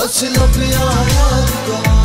Açılıp yar yar